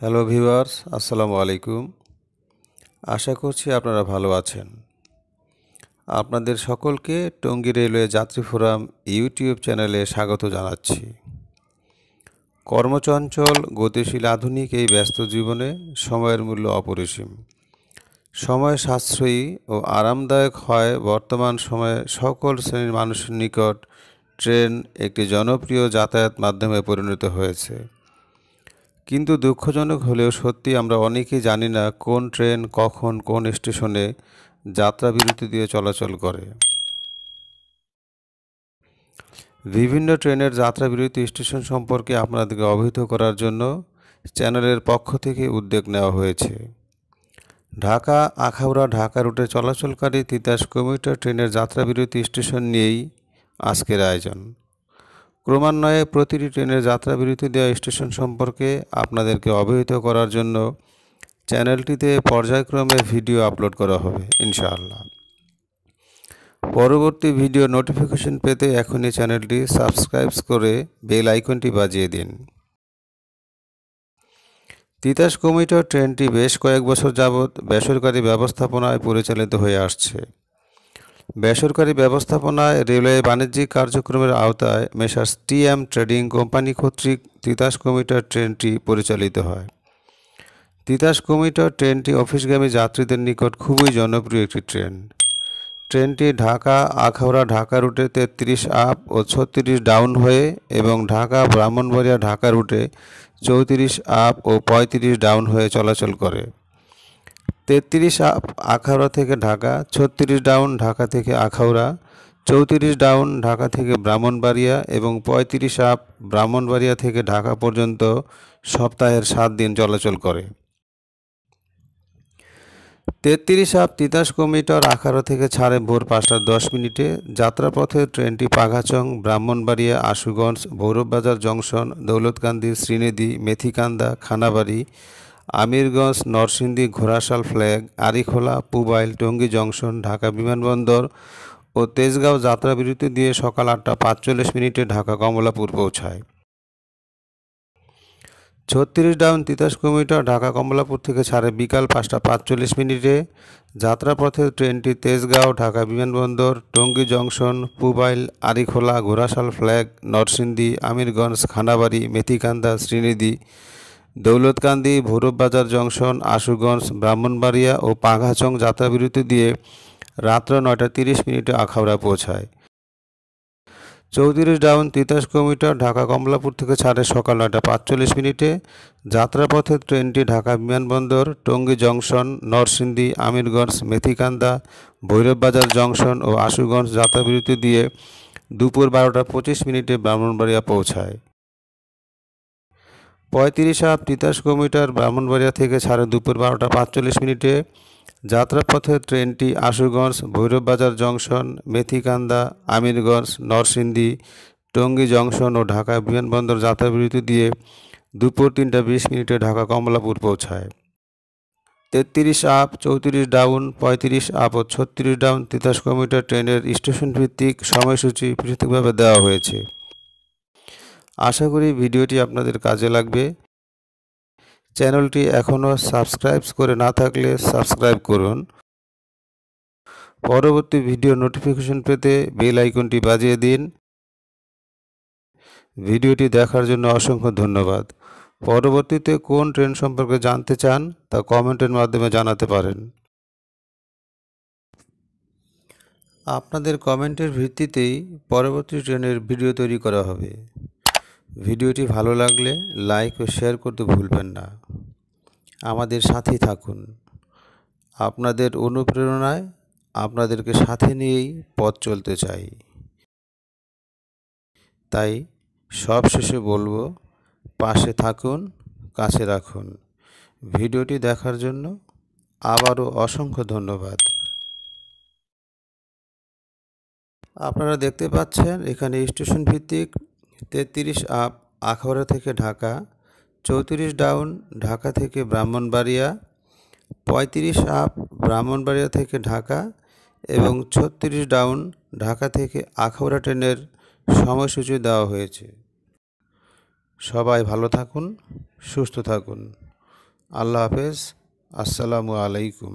Hello viewers আসসালামু আলাইকুম আশা করছি আপনারা ভালো আছেন। আপনাদের সকলকে টঙ্গী রেলওয়ে যাত্রী ফোরাম ইউটিউব চ্যানেলে স্বাগত জানাচ্ছি। কর্মচঞ্চল, গতিশীল, আধুনিক এই ব্যস্ত জীবনে সময়ের মূল্য অপরিসীম। সময় সাশ্রয়ী ও আরামদায়ক হয় বর্তমান সময়ে সকল শ্রেণির মানুষের নিকট। ট্রেন একটি জনপ্রিয় যাতায়াত মাধ্যমে পরিণত হয়েছে। কিন্তু দুঃখজনক হলেও সত্যি আমরা অনেকেই জানি না কোন ট্রেন কখন কোন স্টেশনে যাত্রা বিরতি দিয়ে চলাচল করে। বিভিন্ন ট্রেনের যাত্রা বিরতি স্টেশন সম্পর্কে আপনাদেরকে অবহিত করার জন্য চ্যানেলের পক্ষ থেকে উদ্যোগ নেওয়া হয়েছে। ঢাকা, আখাউড়া, ঢাকা রুটে চলাচলকারী তিতাস কমিউটার ট্রেনের যাত্রা বিরতি স্টেশন নিয়েই আজকের আয়োজন। ক্রমান্বয়ে প্রতিটি ট্রেনের যাত্রা বিরতি দেওয়া স্টেশন সম্পর্কে আপনাদেরকে অবহিত করার জন্য চ্যানেলটিতে পর্যায়ক্রমে ভিডিও আপলোড করা হবে, ইনশাআল্লাহ। পরবর্তী ভিডিও নোটিফিকেশন পেতে এখনই চ্যানেলটি সাবস্ক্রাইব করে বেল আইকনটি বাজিয়ে দিন। তিতাস কমিটার ট্রেনটি বেশ কয়েক বছর যাবৎ বেসরকারি ব্যবস্থাপনায় পরিচালিত হয়ে আসছে। বেসরকারি ব্যবস্থাপনায় রেলওয়ে বাণিজ্যিক কার্যক্রমের আওতায় মেসার্স টিএম ট্রেডিং কোম্পানি কর্তৃক তিতাস কমিটার ট্রেনটি পরিচালিত হয়। তিতাস কমিটার ট্রেনটি অফিসগামী যাত্রীদের নিকট খুবই জনপ্রিয় একটি ট্রেন। ট্রেনটি ঢাকা, আখাউড়া, ঢাকা রুটে তেত্রিশ আপ ও ছত্রিশ ডাউন হয়ে এবং ঢাকা, ব্রাহ্মণবাড়িয়া, ঢাকা রুটে চৌত্রিশ আপ ও পঁয়ত্রিশ ডাউন হয়ে চলাচল করে। তেত্রিশ আপ আখাউড়া থেকে ঢাকা, ছত্রিশ ডাউন ঢাকা থেকে আখাউড়া, চৌত্রিশ ডাউন ঢাকা থেকে ব্রাহ্মণবাড়িয়া এবং পঁয়ত্রিশ আপ ব্রাহ্মণবাড়িয়া থেকে ঢাকা পর্যন্ত সপ্তাহের সাত দিন চলাচল করে। তেত্রিশ আপ তিতাস কমিটার আখারো থেকে ছাড়ে ভোর পাঁচটা দশ মিনিটে যাত্রাপথে ট্রেনটি Paghachong Brahmanbaria, Ashuganj, Bhairab Bazar junction, Daulatkandi, Srinidhi, Methikanda, Khanabari Amirganj Narsingdi Ghorashal flag, Arikhola, Pubail, Tongi junction, Dhaka বিমানবন্দর ও তেজগাঁও যাত্রা বিরতি দিয়ে সকাল আটটা পাঁচচল্লিশ মিনিটে ঢাকা কমলাপুর পৌঁছায়। ছত্রিশ ডাউন তিতাস কমিটার ঢাকা কমলাপুর থেকে ছাড়ে বিকাল পাঁচটা পাঁচচল্লিশ মিনিটে। যাত্রাপথে ট্রেনটি তেজগাঁও, ঢাকা বিমানবন্দর, Tongi junction, Pubail, Arikhola, Ghorashal flag, Narsingdi, Amirganj, Khanabari, Methikanda, Srinidhi Daulatkandi Bhairab Bazar junction, Ashuganj, Brahmanbaria ও পাঘাচং যাত্রাবিরতি দিয়ে রাত্র নয়টা তিরিশ মিনিটে আখাউড়া পৌঁছায়। চৌত্রিশ ডাউন তিতাস কমিটার ঢাকা কমলাপুর থেকে ছাড়ে সকাল নয়টা পাঁচচল্লিশ মিনিটে। যাত্রাপথে ট্রেনটি ঢাকা বিমানবন্দর, টঙ্গী জংশন, নরসিংদী, আমিরগঞ্জ, মেথিকান্দা, ভৈরববাজার জংশন ও আশুগঞ্জ যাত্রাবিরতি দিয়ে দুপুর বারোটা পঁচিশ মিনিটে ব্রাহ্মণবাড়িয়া পৌঁছায়। পঁয়ত্রিশ আপ তিতাস কমিটার ব্রাহ্মণবাড়িয়া থেকে ছাড়ে দুপুর বারোটা পাঁচচল্লিশ মিনিটে যাত্রাপথে ট্রেনটি আশুগঞ্জ, ভৈরববাজার জংশন, মেথিকান্দা, আমিরগঞ্জ, নরসিংদী, টঙ্গী জংশন ও ঢাকা বিমানবন্দর যাত্রাবিরতি দিয়ে দুপুর তিনটা বিশ মিনিটে ঢাকা কমলাপুর পৌঁছায়। তেত্রিশ আপ, চৌত্রিশ ডাউন, পঁয়ত্রিশ আপ ও ছত্রিশ ডাউন তিতাস কমিটার ট্রেনের স্টেশন ভিত্তিক সময়সূচি পৃথকভাবে দেওয়া হয়েছে। আশা করি ভিডিওটি আপনাদের কাজে লাগবে। চ্যানেলটি এখনও সাবস্ক্রাইব করে না থাকলে সাবস্ক্রাইব করুন। পরবর্তী ভিডিও নোটিফিকেশন পেতে বেল আইকনটি বাজিয়ে দিন। ভিডিওটি দেখার জন্য অসংখ্য ধন্যবাদ। পরবর্তীতে কোন ট্রেন সম্পর্কে জানতে চান তা কমেন্টের মাধ্যমে জানাতে পারেন। আপনাদের কমেন্টের ভিত্তিতেই পরবর্তী ট্রেনের ভিডিও তৈরি করা হবে। ভিডিওটি ভালো লাগলে লাইক ও শেয়ার করতে ভুলবেন না। আমাদের সাথেই থাকুন। আপনাদের অনুপ্রেরণায় আপনাদেরকে সাথে নিয়েই পথ চলতে চাই। তাই সব শেষে বলব, পাশে থাকুন, কাছে রাখুন। ভিডিওটি দেখার জন্য আবারও অসংখ্য ধন্যবাদ। আপনারা দেখতে পাচ্ছেন, এখানে স্টেশন ভিত্তিক তেত্রিশ আপ আখাউড়া থেকে ঢাকা, চৌত্রিশ ডাউন ঢাকা থেকে ব্রাহ্মণবাড়িয়া, পঁয়ত্রিশ আপ ব্রাহ্মণবাড়িয়া থেকে ঢাকা এবং ছত্রিশ ডাউন ঢাকা থেকে আখাউড়া ট্রেনের সময়সূচি দেওয়া হয়েছে। সবাই ভালো থাকুন, সুস্থ থাকুন। আল্লাহ হাফেজ। আসসালামু আলাইকুম।